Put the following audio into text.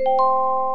Música